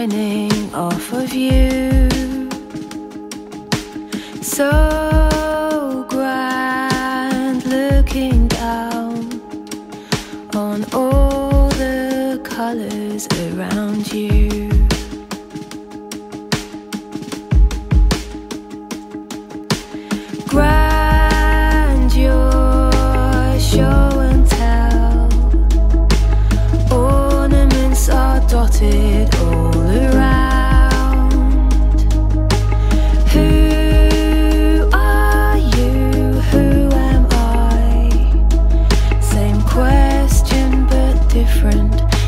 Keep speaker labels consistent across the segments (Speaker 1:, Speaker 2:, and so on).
Speaker 1: shining off of you. So grand, looking down on all the colors around you.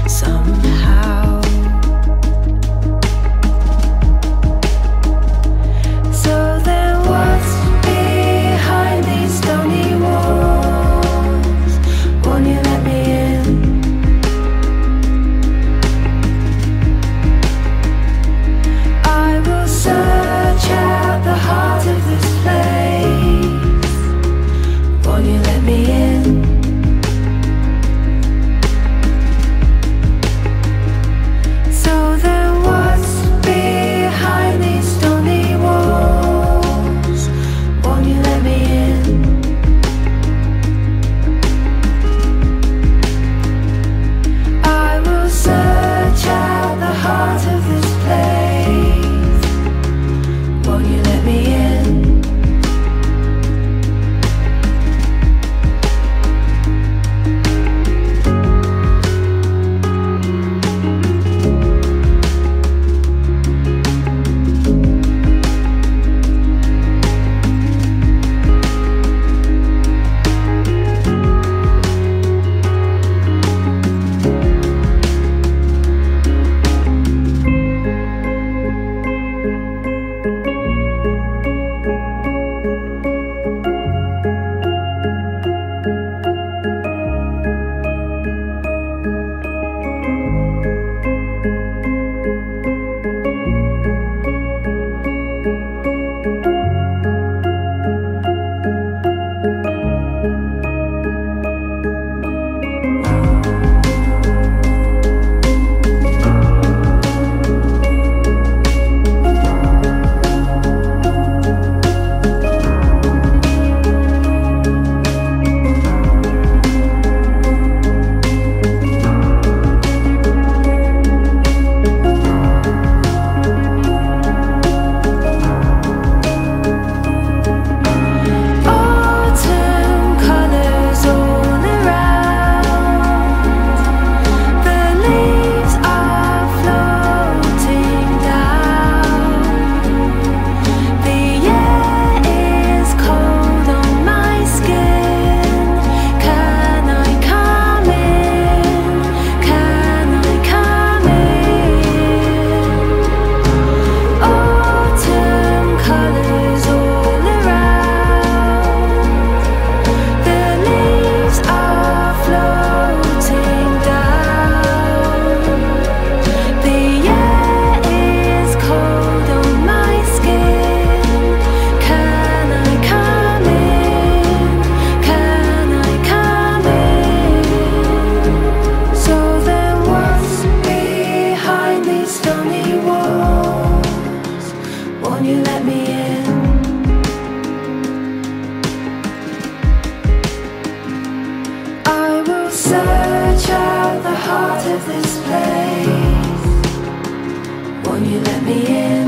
Speaker 1: somehow. stony walls Won't you let me in? I will search out the heart of this place Won't you let me in?